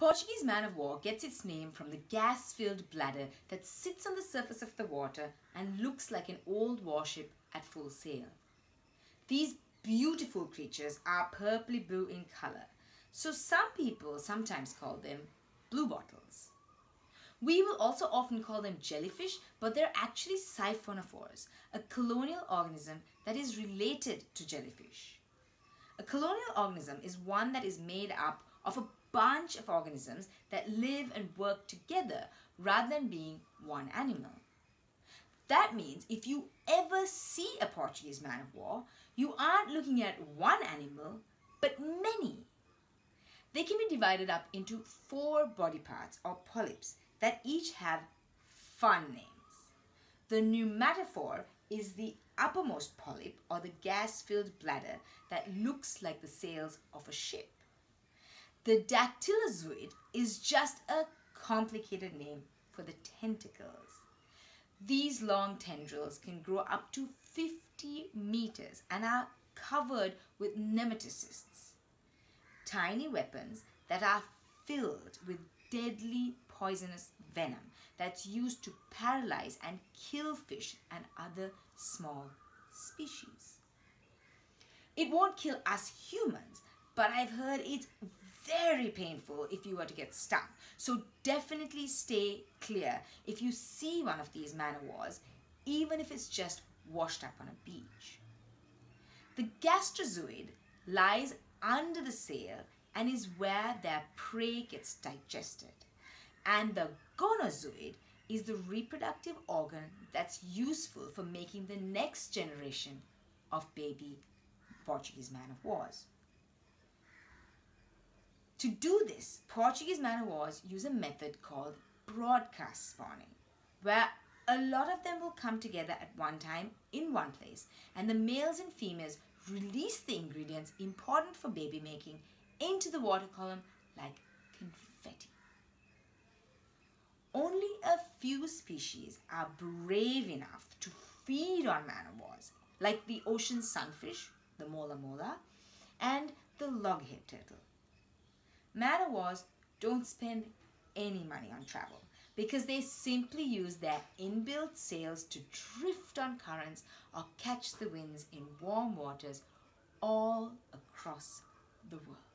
Portuguese man of war gets its name from the gas-filled bladder that sits on the surface of the water and looks like an old warship at full sail. These beautiful creatures are purpley blue in color, so some people sometimes call them blue bottles. We will also often call them jellyfish, but they're actually siphonophores, a colonial organism that is related to jellyfish. A colonial organism is one that is made up of a bunch of organisms that live and work together rather than being one animal. That means if you ever see a Portuguese man of war, you aren't looking at one animal, but many. They can be divided up into four body parts or polyps that each have fun names. The pneumatophore is the uppermost polyp or the gas-filled bladder that looks like the sails of a ship. The dactylozoid is just a complicated name for the tentacles. These long tendrils can grow up to 50 meters and are covered with nematocysts, tiny weapons that are filled with deadly poisonous venom that's used to paralyze and kill fish and other small species. It won't kill us humans, but I've heard it's very painful if you were to get stung. So definitely stay clear if you see one of these man wars, even if it's just washed up on a beach. The gastrozoid lies under the sail and is where their prey gets digested. And the gonozoid is the reproductive organ that's useful for making the next generation of baby Portuguese man of wars. To do this, Portuguese man of wars use a method called broadcast spawning, where a lot of them will come together at one time in one place, and the males and females release the ingredients important for baby making into the water column like confetti. Only a few species are brave enough to feed on man o' wars, like the ocean sunfish, the mola mola, and the loggerhead turtle. Man was don't spend any money on travel because they simply use their inbuilt sails to drift on currents or catch the winds in warm waters all across the world.